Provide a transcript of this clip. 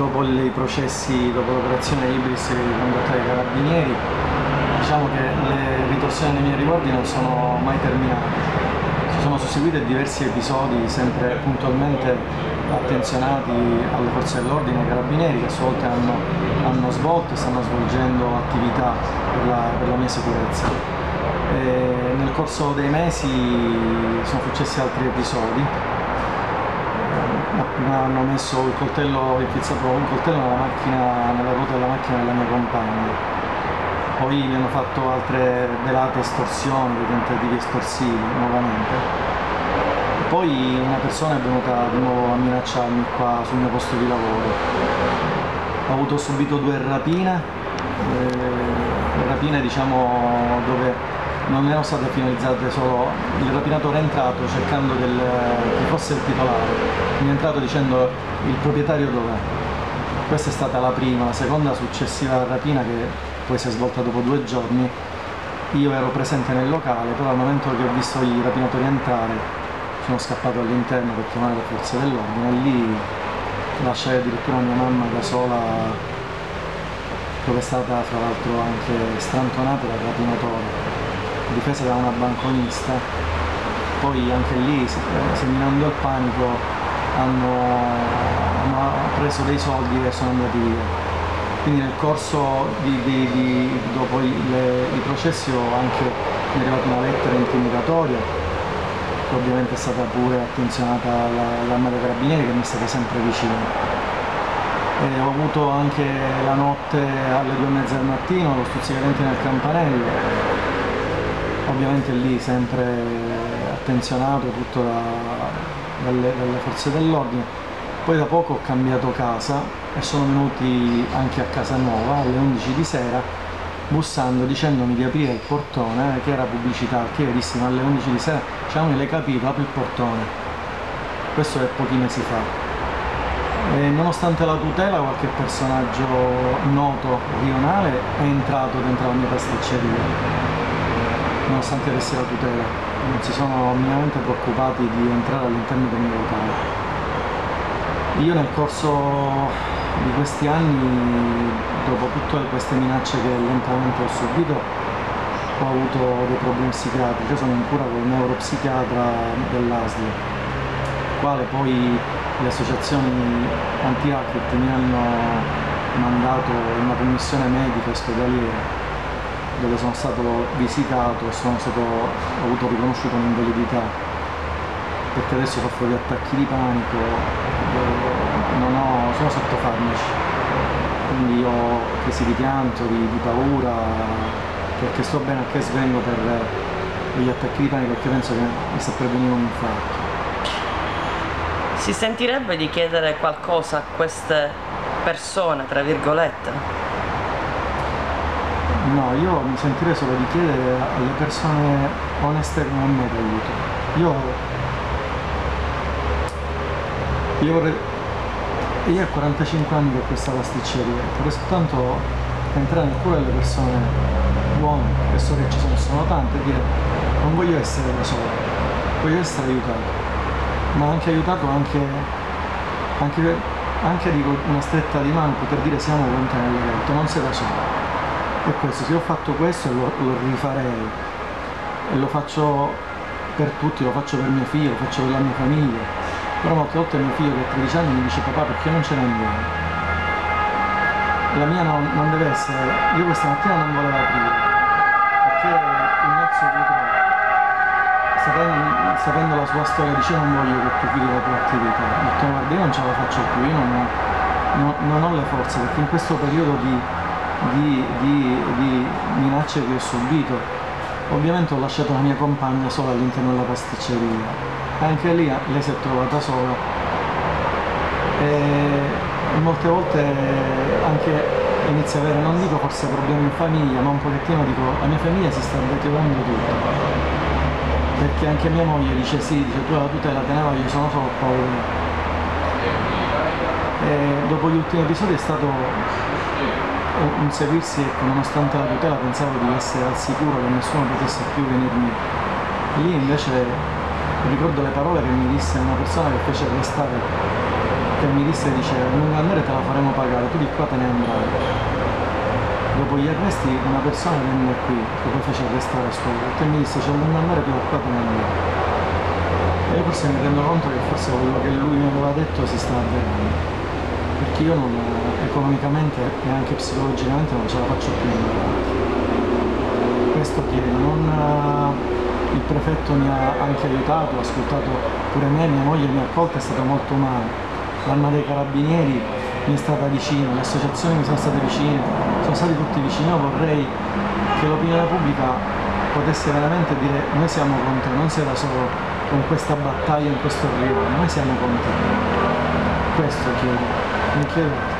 dopo i processi, dopo l'operazione Ibris che condotta dai carabinieri, diciamo che le ritorsioni nei miei riguardi non sono mai terminate. Ci sono susseguite diversi episodi sempre puntualmente attenzionati alle forze dell'ordine e ai carabinieri che a sua volta hanno, hanno svolto e stanno svolgendo attività per la, per la mia sicurezza. E nel corso dei mesi sono successi altri episodi mi hanno messo il coltello, infilzato un coltello nella macchina, nella ruota della macchina della mia compagna. Poi mi hanno fatto altre velate estorsioni, dei tentativi estorsivi nuovamente. Poi una persona è venuta di nuovo a minacciarmi qua sul mio posto di lavoro. Ho avuto subito due rapine, eh, rapine diciamo dove non erano state finalizzate solo, il rapinatore è entrato cercando del, che fosse il titolare, mi è entrato dicendo il proprietario dov'è. Questa è stata la prima, la seconda successiva rapina che poi si è svolta dopo due giorni. Io ero presente nel locale, però al momento che ho visto i rapinatori entrare sono scappato all'interno per chiamare le forze dell'ordine e lì lasciai addirittura mia mamma da sola dove è stata fra l'altro anche strantonata dal rapinatore difesa da una banconista, poi anche lì, seminando il panico, hanno, hanno preso dei soldi e sono andati via. Quindi nel corso di, di, di dopo i, processi ho anche, mi è arrivata una lettera intimidatoria, che ovviamente è stata pure attenzionata dall'arma dei carabinieri che mi è stata sempre vicina. E ho avuto anche la notte alle due e mezza del mattino lo stuzzicadente nel campanello ovviamente lì sempre attenzionato tutto da, dalle, dalle forze dell'ordine. Poi da poco ho cambiato casa e sono venuti anche a casa nuova alle 11 di sera bussando dicendomi di aprire il portone eh, che era pubblicità che ma alle 11 di sera non l'hai capito apri il portone. Questo è pochi mesi fa. E nonostante la tutela qualche personaggio noto rionale è entrato dentro la mia pasticceria nonostante avessi la tutela, non si sono minimamente preoccupati di entrare all'interno del mio locale. Io nel corso di questi anni, dopo tutte queste minacce che lentamente ho subito, ho avuto dei problemi psichiatrici, io sono in cura con il neuropsichiatra dell'ASL, quale poi le associazioni anti-hackett mi hanno mandato una commissione medica ospedaliera dove sono stato visitato e sono stato, ho avuto riconosciuto un'invalidità perché adesso soffro di attacchi di panico, non ho, sono sotto farmaci, quindi ho crisi di pianto, di, di paura, perché sto bene a che svengo per gli attacchi di panico perché penso che mi sta per un infarto. Si sentirebbe di chiedere qualcosa a queste persone, tra virgolette? No, io mi sentirei solo di chiedere alle persone oneste come me d'aiuto. Io, io vorrei... Io ho 45 anni per questa pasticceria, vorrei soltanto entrare nel cuore delle persone buone, che so che ci sono, sono tante, e dire non voglio essere da solo, voglio essere aiutato, ma anche aiutato anche, anche, anche dico, una stretta di mano per dire siamo pronti nell'evento, non sei da solo e questo, se ho fatto questo lo, lo rifarei. E lo faccio per tutti, lo faccio per mio figlio, lo faccio per la mia famiglia. Però molte volte mio figlio che ha 13 anni mi dice papà perché non ce ne andiamo la mia non, non deve essere. Io questa mattina non volevo aprire. Perché Ignazio Cutro sapendo, sapendo la sua storia dice non voglio che tu chiudi la tua attività. Ho detto guarda io non ce la faccio più io non ho, non ho le forze perché in questo periodo di di, di, di minacce che ho subito. Ovviamente ho lasciato la mia compagna sola all'interno della pasticceria. Anche lì lei si è trovata sola. E molte volte anche inizia a avere, non dico forse problemi in famiglia, ma un pochettino dico, la mia famiglia si sta deteriorando tutto. Perché anche mia moglie dice sì, dice tu la tutela te ne vai, io sono solo paura. E dopo gli ultimi episodi è stato inseguirsi ecco, nonostante la tutela pensavo di essere al sicuro che nessuno potesse più venirmi lì invece ricordo le parole che mi disse una persona che fece arrestare che mi disse dice a lungo andare te la faremo pagare, tu di qua te ne andrai. Dopo gli arresti una persona venne qui, che poi fece arrestare a suo volta e mi disse c'è a lungo andare tu da qua te ne andrai. E io forse mi rendo conto che forse quello che lui mi aveva detto si sta avverando. Perché io non, economicamente e anche psicologicamente non ce la faccio più. Questo chiedo, non, il prefetto mi ha anche aiutato, ha ascoltato pure me, mia moglie mi ha accolto, è stata molto umana. L'Arma dei Carabinieri mi è stata vicino, le associazioni mi sono state vicine, sono stati tutti vicini. Io vorrei che l'opinione pubblica potesse veramente dire noi siamo con te, non da solo con questa battaglia in questo arrivo, noi siamo con te. Questo chiedo, Thank you.